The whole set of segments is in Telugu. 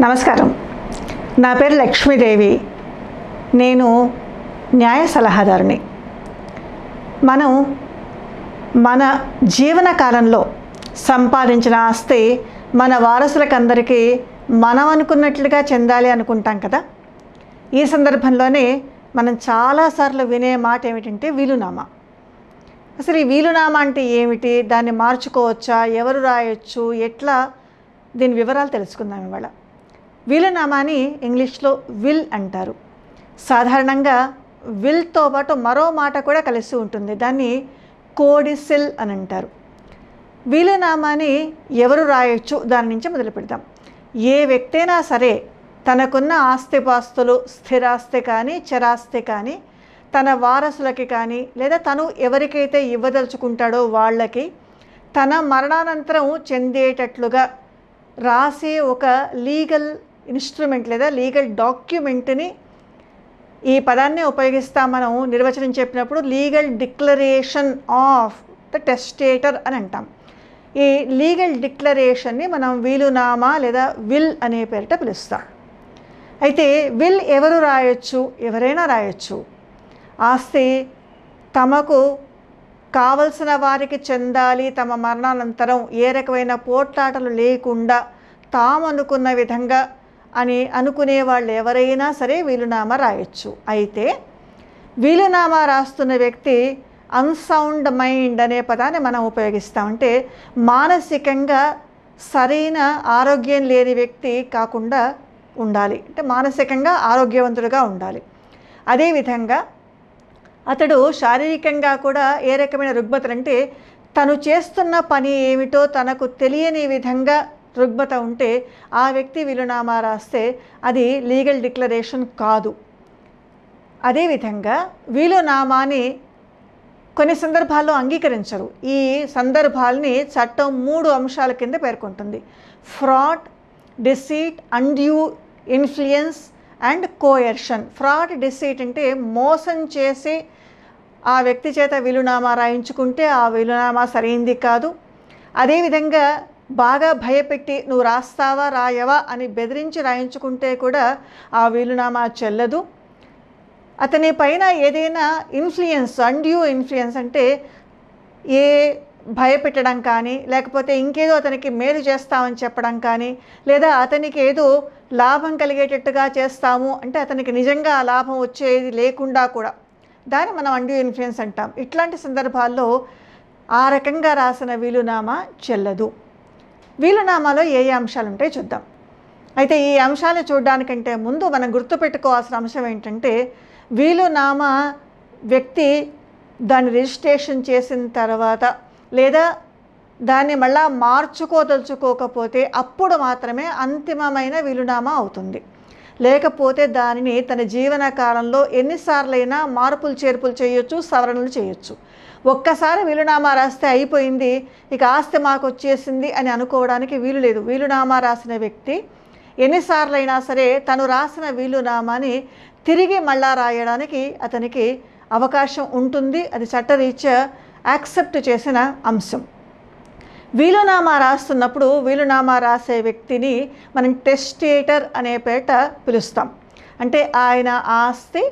నమస్కారం. నా పేరు లక్ష్మీదేవి. నేను న్యాయ సలహాదారుని. మనం మన జీవన కాలంలో సంపాదించిన ఆస్తి మన వారసులకందరికీ మనం అనుకున్నట్లుగా చెందాలి అనుకుంటాం కదా? ఈ సందర్భంలోనే మనం చాలాసార్లు వినే మాట ఏమిటంటే వీలునామా. అసలు ఈ వీలునామా అంటే ఏమిటి? దాన్ని మార్చుకోవచ్చా? ఎవరు రాయొచ్చు? ఎట్లా? దీని వివరాలు తెలుసుకుందాం ఇవాళ. వీలునామాని ఇంగ్లీష్లో విల్ అంటారు. సాధారణంగా విల్తో పాటు మరో మాట కూడా కలిసి ఉంటుంది. దాన్ని కోడిసిల్ అని అంటారు. వీలునామాని ఎవరు రాయొచ్చు? దాని నుంచి మొదలు పెడదాం. ఏ వ్యక్తి అయినా సరే తనకున్న ఆస్తిపాస్తులు స్థిరాస్తి కానీ చరాస్తి కానీ తన వారసులకి కానీ లేదా తను ఎవరికైతే ఇవ్వదలుచుకుంటాడో వాళ్ళకి తన మరణానంతరం చెందేటట్లుగా రాసే ఒక లీగల్ ఇన్స్ట్రుమెంట్ లేదా లీగల్ డాక్యుమెంట్ని ఈ పదాన్ని ఉపయోగిస్తాం మనం నిర్వచనం చెప్పినప్పుడు legal declaration of the testator అని అంటాం. ఈ లీగల్ డిక్లరేషన్ని మనం వీలునామా లేదా విల్ అనే పేరిట పిలుస్తాం. అయితే విల్ ఎవరు రాయొచ్చు? ఎవరైనా రాయొచ్చు. ఆస్తి తమకు కావలసిన వారికి చెందాలి తమ మరణానంతరం ఏ రకమైన పోట్లాటలు లేకుండా తాము అనుకున్న విధంగా అని అనుకునే వాళ్ళు ఎవరైనా సరే వీలునామా రాయొచ్చు. అయితే వీలునామా రాస్తున్న వ్యక్తి అన్సౌండ్ మైండ్ అనే పదాన్ని మనం ఉపయోగిస్తాం. అంటే మానసికంగా సరైన ఆరోగ్యం లేని వ్యక్తి కాకుండా ఉండాలి. అంటే మానసికంగా ఆరోగ్యవంతుడుగా ఉండాలి. అదేవిధంగా అతడు శారీరకంగా కూడా ఏ రకమైన రుగ్మతలు అంటే తను చేస్తున్న పని ఏమిటో తనకు తెలియని విధంగా రుగ్మత ఉంటే ఆ వ్యక్తి విలునామా రాస్తే అది లీగల్ డిక్లరేషన్ కాదు. అదేవిధంగా వీలునామాని కొన్ని సందర్భాల్లో అంగీకరించరు. ఈ సందర్భాల్ని చట్టం మూడు అంశాల కింద పేర్కొంటుంది. Fraud deceit undue influence and coercion fraud deceit అంటే మోసం చేసి ఆ వ్యక్తి చేత విలునామా రాయించుకుంటే ఆ విలునామా సరైంది కాదు. అదేవిధంగా బాగా భయపెట్టి నువ్వు రాస్తావా రాయవా? అని బెదిరించి రాయించుకుంటే కూడా ఆ వీలునామా చెల్లదు. అతని పైన ఏదైనా ఇన్ఫ్లుయెన్స్ అన్డ్యూ ఇన్ఫ్లుయెన్స్ అంటే ఏ భయపెట్టడం కానీ లేకపోతే ఇంకేదో అతనికి మేలు చేస్తామని చెప్పడం కానీ లేదా అతనికి ఏదో లాభం కలిగేటట్టుగా చేస్తాము అంటే అతనికి నిజంగా ఆ లాభం వచ్చేది లేకుండా కూడా. దాన్ని మనం అండ్యూ ఇన్ఫ్లుయెన్స్ అంటాం. ఇట్లాంటి సందర్భాల్లో ఆ రకంగా రాసిన వీలునామా చెల్లదు. వీలునామాలో ఏ ఏ అంశాలు ఉంటాయో చూద్దాం. అయితే ఈ అంశాలను చూడడానికంటే ముందు మనం గుర్తుపెట్టుకోవాల్సిన అంశం ఏంటంటే వీలునామా వ్యక్తి దాన్ని రిజిస్ట్రేషన్ చేసిన తర్వాత లేదా దాన్ని మళ్ళా మార్చుకోదలుచుకోకపోతే అప్పుడు మాత్రమే అంతిమమైన వీలునామా అవుతుంది. లేకపోతే దానిని తన జీవన కాలంలో ఎన్నిసార్లైనా మార్పులు చేర్పులు చేయొచ్చు సవరణలు చేయొచ్చు. ఒక్కసారి వీలునామా రాస్తే అయిపోయింది ఇక ఆస్తి మాకు వచ్చేసింది అని అనుకోవడానికి వీలు లేదు. వీలునామా రాసిన వ్యక్తి ఎన్నిసార్లైనా సరే తను రాసిన వీలునామాని తిరిగి మళ్ళా రాయడానికి అతనికి అవకాశం ఉంటుంది. అది చట్టరీత్యా యాక్సెప్ట్ చేసిన అంశం. వీలునామా రాస్తున్నప్పుడు వీలునామా రాసే వ్యక్తిని మనం టెస్టేటర్ అనే పేట పిలుస్తాం. అంటే ఆయన ఆస్తి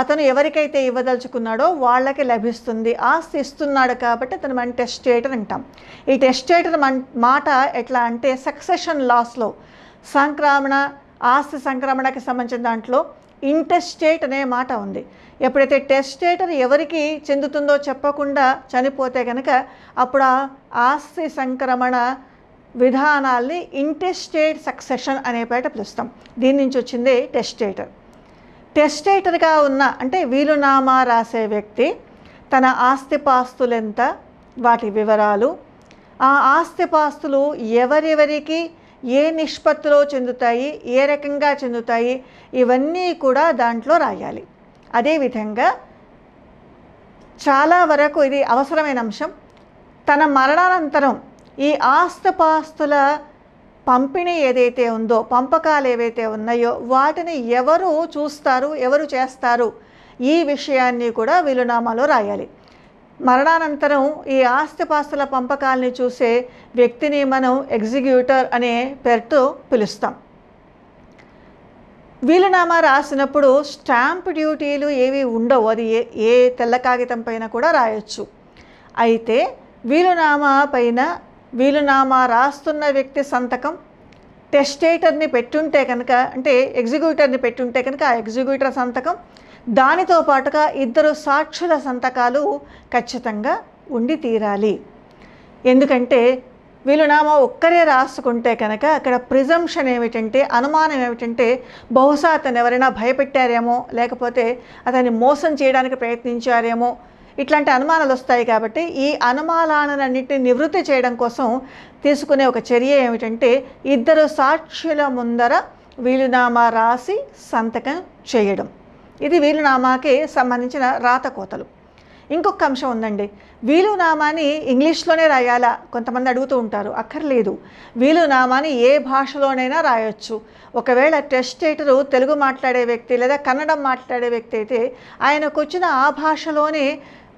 అతను ఎవరికైతే ఇవ్వదలుచుకున్నాడో వాళ్ళకి లభిస్తుంది. ఆస్తి ఇస్తున్నాడు కాబట్టి అతను మనం టెస్టేటర్ అంటాం ఈ టెస్టేటర్ మన్ మాట ఎట్లా అంటే సక్సెషన్ లాస్లో సంక్రమణ ఆస్తి సంక్రమణకి సంబంధించిన దాంట్లో ఇంటెస్టేట్ అనే మాట ఉంది. ఎప్పుడైతే టెస్టేటర్ ఎవరికి చెందుతుందో చెప్పకుండా చనిపోతే కనుక అప్పుడు ఆ ఆస్తి సంక్రమణ విధానాల్ని ఇంటెస్టేట్ సక్సెషన్ అనే పేట పిలుస్తాం. దీని నుంచి వచ్చింది టెస్టేటర్ టెస్టేటర్గా ఉన్న అంటే వీలునామా రాసే వ్యక్తి తన ఆస్తిపాస్తులెంత వాటి వివరాలు ఆ ఆస్తిపాస్తులు ఎవరెవరికి ఏ నిష్పత్తిలో చెందుతాయి ఏ రకంగా చెందుతాయి ఇవన్నీ కూడా దాంట్లో రాయాలి. అదేవిధంగా చాలా వరకు ఇది అవసరమైన అంశం. తన మరణానంతరం ఈ ఆస్తిపాస్తుల పంపిణీ ఏదైతే ఉందో పంపకాలు ఏవైతే ఉన్నాయో వాటిని ఎవరు చూస్తారు ఎవరు చేస్తారు? ఈ విషయాన్ని కూడా వీలునామాలో రాయాలి. మరణానంతరం ఈ ఆస్తిపాస్తుల పంపకాల్ని చూసే వ్యక్తిని మనం ఎగ్జిక్యూటర్ అనే పేరుతో పిలుస్తాం. వీలునామా రాసినప్పుడు స్టాంప్ డ్యూటీలు ఏవి ఉండవు. అది ఏ ఏ తెల్ల కాగితం పైన కూడా రాయొచ్చు. అయితే వీలునామా పైన వీలునామా రాస్తున్న వ్యక్తి సంతకం టెస్టేటర్ని పెట్టుంటే కనుక అంటే ఎగ్జిక్యూటర్ని పెట్టుంటే కనుక ఆ ఎగ్జిక్యూటర్ సంతకం దానితో పాటుగా ఇద్దరు సాక్షుల సంతకాలు ఖచ్చితంగా ఉండి తీరాలి. ఎందుకంటే వీలునామా ఒక్కరే రాసుకుంటే కనుక అక్కడ ప్రిజంప్షన్ ఏమిటంటే అనుమానం ఏమిటంటే బహుశా అతను ఎవరైనా భయపెట్టారేమో లేకపోతే అతన్ని మోసం చేయడానికి ప్రయత్నించారేమో ఇట్లాంటి అనుమానాలు వస్తాయి కాబట్టి ఈ అనుమానాలన్నింటినీ నివృత్తి చేయడం కోసం తీసుకునే ఒక చర్య ఏమిటంటే ఇద్దరు సాక్షుల ముందర వీలునామా రాసి సంతకం చేయడం. ఇది వీలునామాకి సంబంధించిన రాతకోతలు ఇంకొక అంశం ఉందండి. వీలునామాని ఇంగ్లీష్లోనే రాయాలా? కొంతమంది అడుగుతూ ఉంటారు. అక్కర్లేదు. వీలునామాని ఏ భాషలోనైనా రాయొచ్చు. ఒకవేళ టెస్టేటరు తెలుగు మాట్లాడే వ్యక్తి లేదా కన్నడం మాట్లాడే వ్యక్తి అయితే ఆయనకు వచ్చిన ఆ భాషలోనే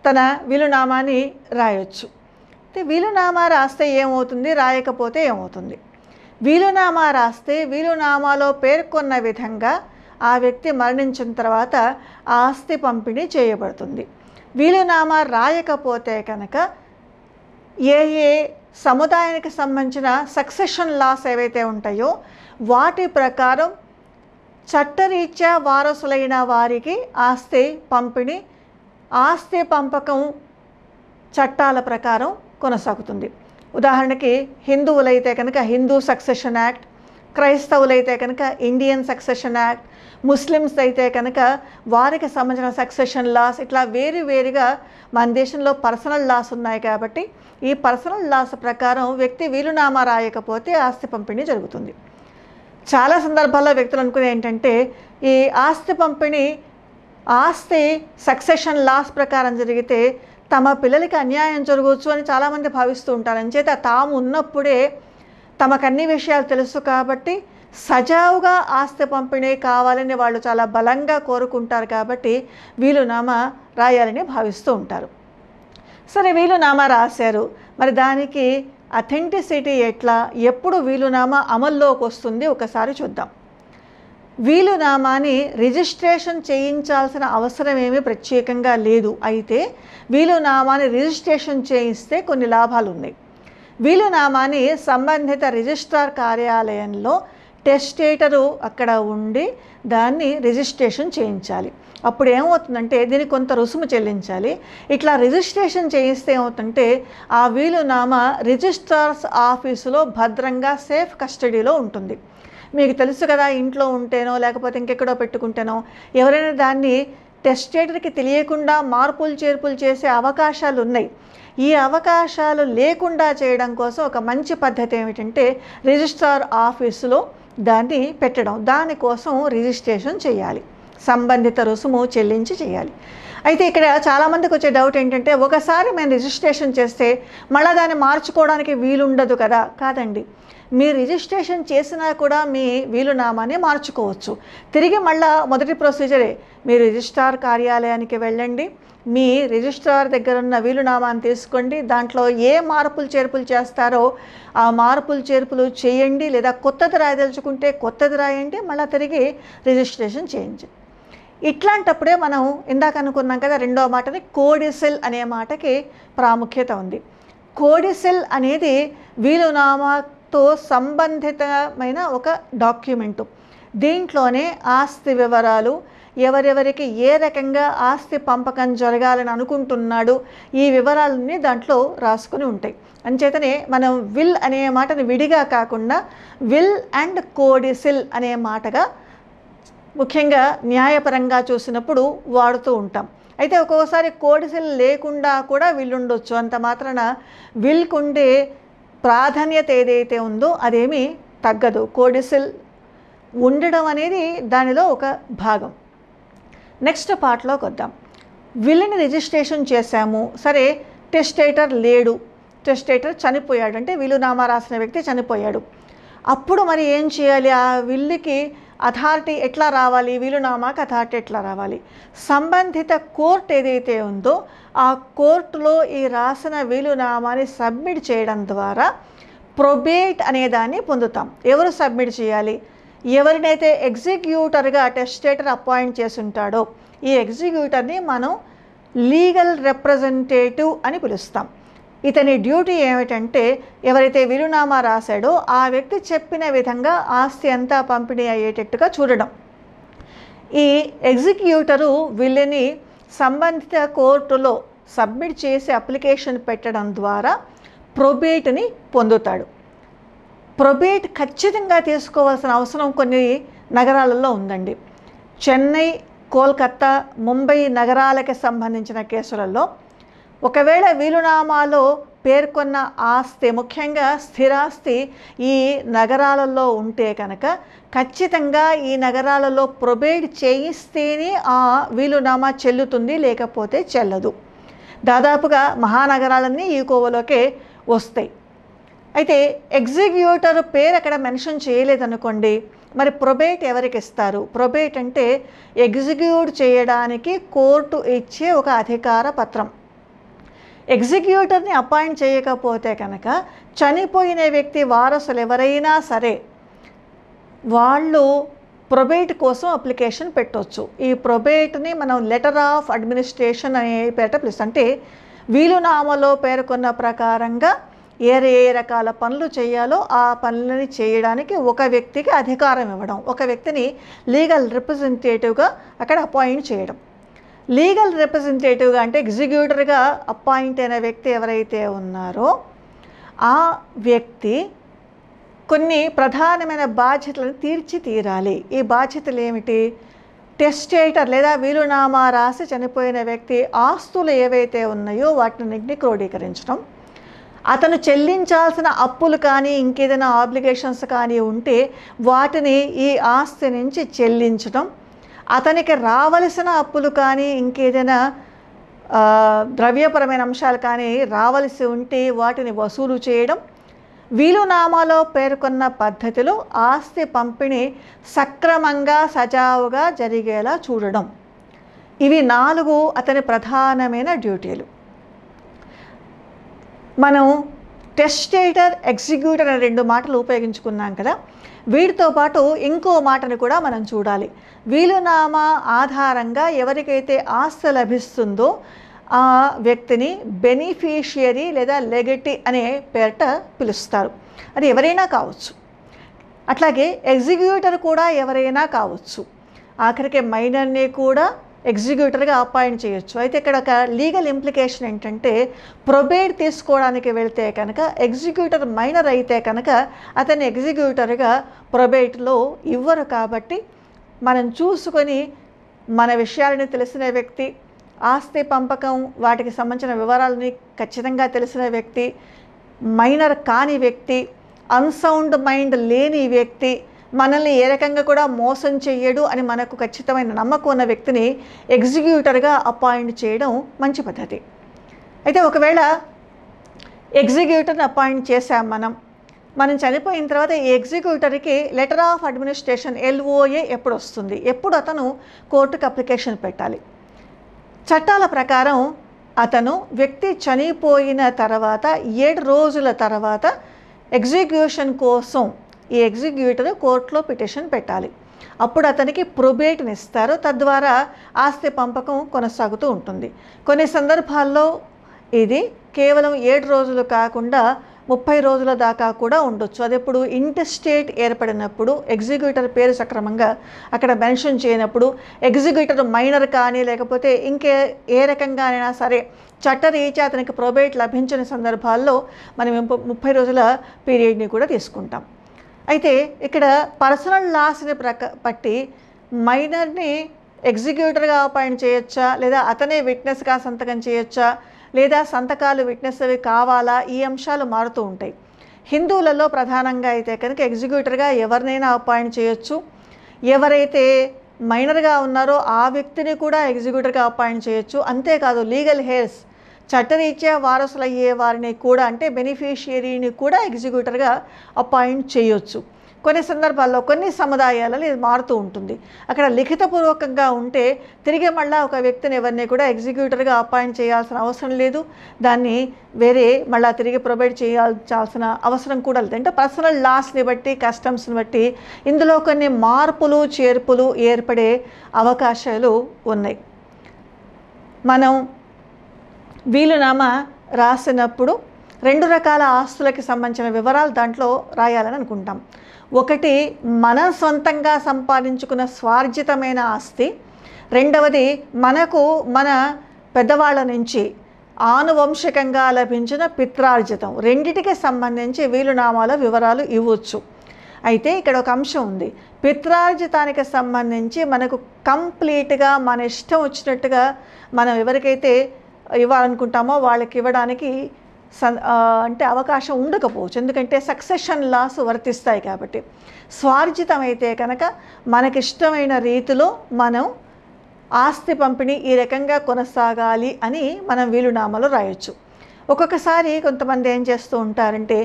తన వీలునామాని రాయొచ్చు. అయితే వీలునామా రాస్తే ఏమవుతుంది? రాయకపోతే ఏమవుతుంది? వీలునామా రాస్తే వీలునామాలో పేర్కొన్న విధంగా ఆ వ్యక్తి మరణించిన తర్వాత ఆ ఆస్తి పంపిణీ చేయబడుతుంది. వీలునామా రాయకపోతే కనుక ఏ ఏ సముదాయానికి సంబంధించిన సక్సెషన్ లాస్ ఏవైతే ఉంటాయో వాటి ప్రకారం చట్టరీత్యా వారసులైన వారికి ఆస్తి పంపిణీ ఆస్తి పంపకం చట్టాల ప్రకారం కొనసాగుతుంది. ఉదాహరణకి హిందువులైతే కనుక హిందూ సక్సెషన్ యాక్ట్ క్రైస్తవులైతే కనుక ఇండియన్ సక్సెషన్ యాక్ట్ ముస్లిమ్స్ అయితే కనుక వారికి సంబంధించిన సక్సెషన్ లాస్ ఇట్లా వేరు వేరుగా మన దేశంలో పర్సనల్ లాస్ ఉన్నాయి కాబట్టి ఈ పర్సనల్ లాస్ ప్రకారం వ్యక్తి వీలునామా రాయకపోతే ఆస్తి పంపిణీ జరుగుతుంది. చాలా సందర్భాల్లో వ్యక్తులు అనుకునే ఏంటంటే ఈ ఆస్తి పంపిణీ ఆస్తి సక్సెషన్ లాస్ ప్రకారం జరిగితే తమ పిల్లలకి అన్యాయం జరగవచ్చు అని చాలామంది భావిస్తూ ఉంటారు. అంచేత తాము ఉన్నప్పుడే తమకు అన్ని విషయాలు తెలుసు కాబట్టి సజావుగా ఆస్తి పంపిణీ కావాలని వాళ్ళు చాలా బలంగా కోరుకుంటారు కాబట్టి వీలునామా రాయాలని భావిస్తూ ఉంటారు. సరే వీలునామా రాశారు. మరి దానికి అథెంటిసిటీ ఎట్లా? ఎప్పుడు వీలునామా అమల్లోకి వస్తుంది? ఒకసారి చూద్దాం. వీలునామాని రిజిస్ట్రేషన్ చేయించాల్సిన అవసరం ఏమీ ప్రత్యేకంగా లేదు. అయితే వీలునామాని రిజిస్ట్రేషన్ చేయిస్తే కొన్ని లాభాలు ఉన్నాయి వీలునామాని సంబంధిత రిజిస్ట్రార్ కార్యాలయంలో టెస్టేటరు అక్కడ ఉండి దాన్ని రిజిస్ట్రేషన్ చేయించాలి. అప్పుడు ఏమవుతుందంటే దీనికి కొంత రుసుము చెల్లించాలి. ఇట్లా రిజిస్ట్రేషన్ చేయిస్తే ఏమవుతుందంటే ఆ వీలునామా రిజిస్ట్రార్స్ ఆఫీసులో భద్రంగా సేఫ్ కస్టడీలో ఉంటుంది. మీకు తెలుసు కదా ఇంట్లో ఉంటేనో లేకపోతే ఇంకెక్కడో పెట్టుకుంటేనో ఎవరైనా దాన్ని టెస్టేటర్కి తెలియకుండా మార్పులు చేర్పులు చేసే అవకాశాలు ఉన్నాయి. ఈ అవకాశాలు లేకుండా చేయడం కోసం ఒక మంచి పద్ధతి ఏమిటంటే రిజిస్ట్రార్ ఆఫీసులో దాన్ని పెట్టడం. దానికోసం రిజిస్ట్రేషన్ చేయాలి. సంబంధిత రుసుము చెల్లించి చేయాలి. అయితే ఇక్కడ చాలామందికి వచ్చే డౌట్ ఏంటంటే ఒకసారి మేము రిజిస్ట్రేషన్ చేస్తే మళ్ళీ దాన్ని మార్చుకోవడానికి వీలుండదు కదా. కాదండి. మీ రిజిస్ట్రేషన్ చేసినా కూడా మీ వీలునామాని మార్చుకోవచ్చు. తిరిగి మళ్ళా మొదటి ప్రొసీజరే మీ రిజిస్ట్రార్ కార్యాలయానికి వెళ్ళండి. మీ రిజిస్ట్రార్ దగ్గర ఉన్న వీలునామాని తీసుకోండి. దాంట్లో ఏ మార్పులు చేర్పులు చేస్తారో ఆ మార్పులు చేర్పులు చేయండి. లేదా కొత్తది రాయదలుచుకుంటే కొత్తది రాయండి. మళ్ళీ తిరిగి రిజిస్ట్రేషన్ చేయండి ఇట్లాంటప్పుడే మనం ఇందాక అనుకున్నాం కదా రెండో మాటని కోడిసెల్ అనే మాటకి ప్రాముఖ్యత ఉంది. కోడిసెల్ అనేది వీలునామాతో సంబంధితమైన ఒక డాక్యుమెంటు. దీంట్లోనే ఆస్తి వివరాలు ఎవరెవరికి ఏ రకంగా ఆస్తి పంపకం జరగాలని అనుకుంటున్నాడు ఈ వివరాలన్నీ దాంట్లో రాసుకుని ఉంటాయి. అంచేతనే మనం విల్ అనే మాటను విడిగా కాకుండా విల్ అండ్ కోడిసిల్ అనే మాటగా ముఖ్యంగా న్యాయపరంగా చూసినప్పుడు వాడుతూ ఉంటాం. అయితే ఒక్కోసారి కోడిసిల్ లేకుండా కూడా విల్ ఉండొచ్చు అంత మాత్రాన విల్కుండే ప్రాధాన్యత ఏదైతే ఉందో అదేమీ తగ్గదు. కోడిసిల్ ఉండడం అనేది దానిలో ఒక భాగం. నెక్స్ట్ పార్ట్లోకి వద్దాం. విల్ని రిజిస్ట్రేషన్ చేశాము. సరే టెస్టేటర్ లేడు. టెస్టేటర్ చనిపోయాడు. అంటే విలునామా రాసిన వ్యక్తి చనిపోయాడు. అప్పుడు మరి ఏం చేయాలి? ఆ విల్లుకి అథారిటీ ఎట్లా రావాలి? వీలునామాకి అథారిటీ ఎట్లా రావాలి? సంబంధిత కోర్టు ఏదైతే ఉందో ఆ కోర్టులో ఈ రాసిన వీలునామాని సబ్మిట్ చేయడం ద్వారా ప్రొబేట్ అనే దాన్ని పొందుతాం. ఎవరు సబ్మిట్ చేయాలి? ఎవరినైతే ఎగ్జిక్యూటర్గా టెస్టేటర్ అపాయింట్ చేసుంటాడో ఈ ఎగ్జిక్యూటర్ని మనం లీగల్ రిప్రజెంటేటివ్ అని పిలుస్తాం. ఇతని డ్యూటీ ఏమిటంటే ఎవరైతే విరునామా రాశాడో ఆ వ్యక్తి చెప్పిన విధంగా ఆస్తి అంతా పంపిణీ అయ్యేటట్టుగా చూడడం. ఈ ఎగ్జిక్యూటరు వీళ్ళని సంబంధిత కోర్టులో సబ్మిట్ చేసి అప్లికేషన్ పెట్టడం ద్వారా ప్రొబేట్ని పొందుతాడు. ప్రొబేట్ ఖచ్చితంగా తీసుకోవాల్సిన అవసరం కొన్ని నగరాలలో ఉందండి. చెన్నై కోల్కత్తా ముంబై నగరాలకి సంబంధించిన కేసులలో ఒకవేళ వీలునామాలో పేర్కొన్న ఆస్తి ముఖ్యంగా స్థిరాస్తి ఈ నగరాలలో ఉంటే కనుక ఖచ్చితంగా ఈ నగరాలలో ప్రొబేట్ చేయిస్తేనే ఆ వీలునామా చెల్లుతుంది లేకపోతే చెల్లదు. దాదాపుగా మహానగరాలన్నీ ఈ కోవలోకే వస్తాయి. అయితే ఎగ్జిక్యూటర్ పేరు అక్కడ మెన్షన్ చేయలేదనుకోండి మరి ప్రొబేట్ ఎవరికి ఇస్తారు? ప్రొబేట్ అంటే ఎగ్జిక్యూట్ చేయడానికి కోర్టు ఇచ్చే ఒక అధికార పత్రం. ఎగ్జిక్యూటర్ని అపాయింట్ చేయకపోతే కనుక చనిపోయిన వ్యక్తి వారసులు ఎవరైనా సరే వాళ్ళు ప్రొబేట్ కోసం అప్లికేషన్ పెట్టవచ్చు ఈ ప్రొబేట్ని మనం లెటర్ ఆఫ్ అడ్మినిస్ట్రేషన్ అనే పేట పిలుస్తాం. అంటే వీలునామాలో పేర్కొన్న ప్రకారంగా ఏ ఏ రకాల పనులు చేయాలో ఆ పనులని చేయడానికి ఒక వ్యక్తికి అధికారం ఇవ్వడం. ఒక వ్యక్తిని లీగల్ రిప్రజెంటేటివ్గా అక్కడ అపాయింట్ చేయడం. లీగల్ రిప్రజెంటేటివ్గా అంటే ఎగ్జిక్యూటర్గా అపాయింట్ అయిన వ్యక్తి ఎవరైతే ఉన్నారో ఆ వ్యక్తి కొన్ని ప్రధానమైన బాధ్యతలను తీర్చి తీరాలి ఈ బాధ్యతలు ఏమిటి? టెస్టేటర్ లేదా వీలునామా రాసి చనిపోయిన వ్యక్తి ఆస్తులు ఏవైతే ఉన్నాయో వాటిని క్రోడీకరించడం అతను చెల్లించాల్సిన అప్పులు కానీ ఇంకేదైనా ఆబ్లిగేషన్స్ కానీ ఉంటే వాటిని ఈ ఆస్తి నుంచి చెల్లించడం అతనికి రావలసిన అప్పులు కానీ ఇంకేదైనా ద్రవ్యపరమైన అంశాలు కానీ రావలసి ఉంటే వాటిని వసూలు చేయడం వీలునామాలో పేర్కొన్న పద్ధతిలో ఆస్తి పంపిణీ సక్రమంగా సజావుగా జరిగేలా చూడడం. ఇవి నాలుగు అతని ప్రధానమైన డ్యూటీలు. మనం టెస్టేటర్ ఎగ్జిక్యూటర్ అనే రెండు మాటలు ఉపయోగించుకున్నాం కదా. వీటితో పాటు ఇంకో మాటను కూడా మనం చూడాలి. వీలునామా ఆధారంగా ఎవరికైతే ఆస్తి లభిస్తుందో ఆ వ్యక్తిని బెనిఫిషియరీ లేదా లెగటి అనే పేరిట పిలుస్తారు. అది ఎవరైనా కావచ్చు. అట్లాగే ఎగ్జిక్యూటర్ కూడా ఎవరైనా కావచ్చు. ఆఖరికి మైనర్ని కూడా ఎగ్జిక్యూటర్గా అపాయింట్ చేయొచ్చు. అయితే ఇక్కడ ఒక లీగల్ ఇంప్లికేషన్ ఏంటంటే ప్రొబేట్ తీసుకోవడానికి వెళ్తే కనుక ఎగ్జిక్యూటర్ మైనర్ అయితే కనుక అతని ఎగ్జిక్యూటర్గా ప్రొబేట్లో ఇవ్వరు కాబట్టి మనం చూసుకొని మన విషయాలని తెలిసిన వ్యక్తి ఆస్తి పంపకం వాటికి సంబంధించిన వివరాలని ఖచ్చితంగా తెలిసిన వ్యక్తి మైనర్ కాని వ్యక్తి అన్సౌండ్ మైండ్ లేని వ్యక్తి మనల్ని ఏ రకంగా కూడా మోసం చేయడు అని మనకు ఖచ్చితమైన నమ్మకం ఉన్న వ్యక్తిని ఎగ్జిక్యూటర్గా అపాయింట్ చేయడం మంచి పద్ధతి. అయితే ఒకవేళ ఎగ్జిక్యూటర్ని అపాయింట్ చేశాం మనం మనం చనిపోయిన తర్వాత ఈ ఎగ్జిక్యూటర్కి లెటర్ ఆఫ్ అడ్మినిస్ట్రేషన్ ఎల్ఓఏ ఎప్పుడు వస్తుంది ఎప్పుడు అతను కోర్టుకు అప్లికేషన్ పెట్టాలి? చట్టాల ప్రకారం అతను వ్యక్తి చనిపోయిన తర్వాత ఏడు రోజుల తర్వాత ఎగ్జిక్యూషన్ కోసం ఈ ఎగ్జిక్యూటర్ కోర్టులో పిటిషన్ పెట్టాలి. అప్పుడు అతనికి ప్రొబేట్ని ఇస్తారు. తద్వారా ఆస్తి పంపకం కొనసాగుతూ ఉంటుంది. కొన్ని సందర్భాల్లో ఇది కేవలం ఏడు రోజులు కాకుండా ముప్పై రోజుల దాకా కూడా ఉండొచ్చు. అది ఎప్పుడు ఇంటర్స్టేట్ ఏర్పడినప్పుడు ఎగ్జిక్యూటర్ పేరు సక్రమంగా అక్కడ మెన్షన్ చేయనప్పుడు ఎగ్జిక్యూటర్ మైనర్ కానీ లేకపోతే ఇంకే ఏ రకంగానైనా సరే చట్టరీత్యా అతనికి ప్రొబేట్ లభించిన సందర్భాల్లో మనం ముప్పై రోజుల పీరియడ్ని కూడా తీసుకుంటాం. అయితే ఇక్కడ పర్సనల్ లాస్ని ప్రక పట్టి మైనర్ని ఎగ్జిక్యూటర్గా అపాయింట్ చేయొచ్చా? లేదా అతనే విట్నెస్గా సంతకం చేయొచ్చా? లేదా సంతకాలు విట్నెస్ అవి కావాలా? ఈ అంశాలు మారుతూ ఉంటాయి. హిందువులలో ప్రధానంగా అయితే కనుక ఎగ్జిక్యూటర్గా ఎవరినైనా అపాయింట్ చేయొచ్చు. ఎవరైతే మైనర్గా ఉన్నారో ఆ వ్యక్తిని కూడా ఎగ్జిక్యూటర్గా అపాయింట్ చేయొచ్చు. అంతేకాదు లీగల్ హెయిర్స్ చట్టరీత్యా వారసులయ్యే వారిని కూడా అంటే బెనిఫిషియరీని కూడా ఎగ్జిక్యూటర్గా అపాయింట్ చేయొచ్చు. కొన్ని సందర్భాల్లో కొన్ని సముదాయాలలో ఇది మారుతూ ఉంటుంది. అక్కడ లిఖితపూర్వకంగా ఉంటే తిరిగి మళ్ళీ ఒక వ్యక్తిని ఎవరిని కూడా ఎగ్జిక్యూటర్గా అపాయింట్ చేయాల్సిన అవసరం లేదు. దాన్ని వేరే మళ్ళీ తిరిగి ప్రొవైడ్ చేయాల్సిన అవసరం కూడా లేదు. అంటే పర్సనల్ లాస్ని బట్టి కస్టమ్స్ని బట్టి ఇందులో కొన్ని మార్పులు చేర్పులు ఏర్పడే అవకాశాలు ఉన్నాయి. మనం వీలునామా రాసినప్పుడు రెండు రకాల ఆస్తులకి సంబంధించిన వివరాలు దాంట్లో రాయాలని అనుకుంటాం. ఒకటి మన సొంతంగా సంపాదించుకున్న స్వార్జితమైన ఆస్తి. రెండవది మనకు మన పెద్దవాళ్ళ నుంచి ఆనువంశికంగా లభించిన పిత్రార్జితం. రెండిటికి సంబంధించి వీలునామాల వివరాలు ఇవ్వచ్చు. అయితే ఇక్కడ ఒక అంశం ఉంది. పిత్రార్జితానికి సంబంధించి మనకు కంప్లీట్గా మన ఇష్టం వచ్చినట్టుగా మనం ఎవరికైతే ఇవ్వాలనుకుంటామో వాళ్ళకి ఇవ్వడానికి సన్ అంటే అవకాశం ఉండకపోవచ్చు. ఎందుకంటే సక్సెషన్ లాస్ వర్తిస్తాయి కాబట్టి. స్వార్జితం అయితే కనుక మనకిష్టమైన రీతిలో మనం ఆస్తి పంపిణీ ఈ రకంగా కొనసాగాలి అని మనం వీలునామాలో రాయొచ్చు. ఒక్కొక్కసారి కొంతమంది ఏం చేస్తూ ఉంటారంటే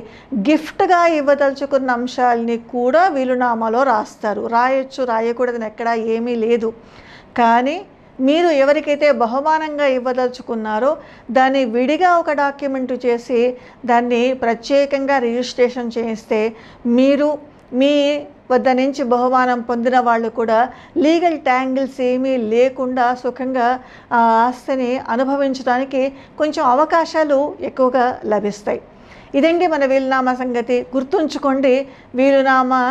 గిఫ్ట్గా ఇవ్వదలుచుకున్న అంశాలని కూడా వీలునామాలో రాస్తారు. రాయొచ్చు రాయకూడదని ఎక్కడా ఏమీ లేదు. కానీ మీరు ఎవరికైతే బహుమానంగా ఇవ్వదలుచుకున్నారో దాన్ని విడిగా ఒక డాక్యుమెంట్ చేసి దాన్ని ప్రత్యేకంగా రిజిస్ట్రేషన్ చేయిస్తే మీరు మీ వద్ద నుంచి బహుమానం పొందిన వాళ్ళు కూడా లీగల్ ట్యాంగిల్స్ ఏమీ లేకుండా సుఖంగా ఆ ఆస్తిని అనుభవించడానికి కొంచెం అవకాశాలు ఎక్కువగా లభిస్తాయి. ఇదండి మన వీలునామా సంగతి. గుర్తుంచుకోండి వీలునామా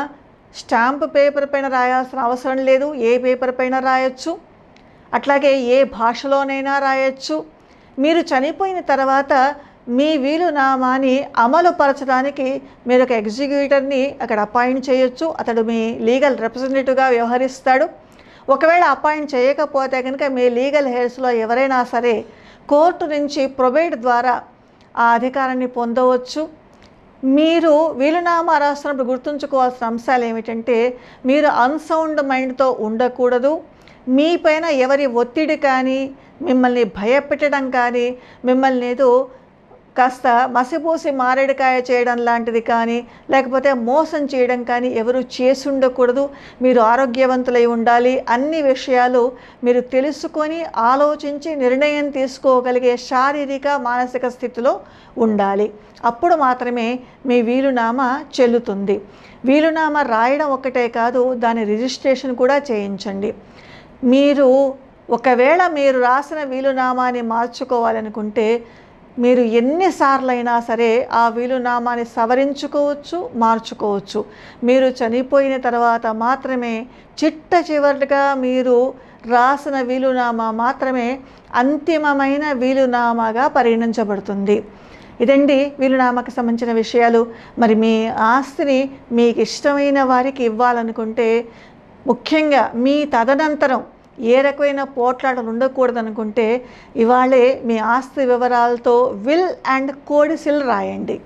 స్టాంప్ పేపర్ పైన రాయాల్సిన అవసరం లేదు ఏ పేపర్ పైన రాయొచ్చు. అట్లాగే ఏ భాషలోనైనా రాయొచ్చు. మీరు చనిపోయిన తర్వాత మీ వీలునామాని అమలు పరచడానికి మీరు ఒక ఎగ్జిక్యూటర్ని అక్కడ అపాయింట్ చేయొచ్చు. అతడు మీ లీగల్ రిప్రజెంటేటివ్గా వ్యవహరిస్తాడు. ఒకవేళ అపాయింట్ చేయకపోతే కనుక మీ లీగల్ హెయిర్స్లో ఎవరైనా సరే కోర్టు నుంచి ప్రొవైడ్ ద్వారా ఆ అధికారాన్ని పొందవచ్చు. మీరు వీలునామా రాస్తున్నప్పుడు గుర్తుంచుకోవాల్సిన అంశాలు ఏమిటంటే మీరు అన్సౌండ్ మైండ్తో ఉండకూడదు. మీపైన ఎవరి ఒత్తిడి కానీ మిమ్మల్ని భయపెట్టడం కానీ మిమ్మల్ని ఏదో కాస్త మసిపూసి మారేడుకాయ చేయడం లాంటిది కానీ లేకపోతే మోసం చేయడం కానీ ఎవరు చేసి ఉండకూడదు మీరు ఆరోగ్యవంతులై ఉండాలి. అన్ని విషయాలు మీరు తెలుసుకొని ఆలోచించి నిర్ణయం తీసుకోగలిగే శారీరక మానసిక స్థితిలో ఉండాలి. అప్పుడు మాత్రమే మీ వీలునామా చెల్లుతుంది. వీలునామా రాయడం ఒక్కటే కాదు దాని రిజిస్ట్రేషన్ కూడా చేయించండి. మీరు ఒకవేళ మీరు రాసిన వీలునామాని మార్చుకోవాలనుకుంటే మీరు ఎన్నిసార్లైనా సరే ఆ వీలునామాని సవరించుకోవచ్చు మార్చుకోవచ్చు. మీరు చనిపోయిన తర్వాత మాత్రమే చిట్ట చివరిగా మీరు రాసిన వీలునామా మాత్రమే అంతిమమైన వీలునామాగా పరిగణించబడుతుంది. ఇదండి వీలునామాకు సంబంధించిన విషయాలు. మరి మీ ఆస్తిని మీకు ఇష్టమైన వారికి ఇవ్వాలనుకుంటే ముఖ్యంగా మీ తదనంతరం ఏ రకమైన పోట్లాటలు ఉండకూడదనుకుంటే ఇవాళే మీ ఆస్తి వివరాలతో విల్ అండ్ కోడిసిల్ రాయండి.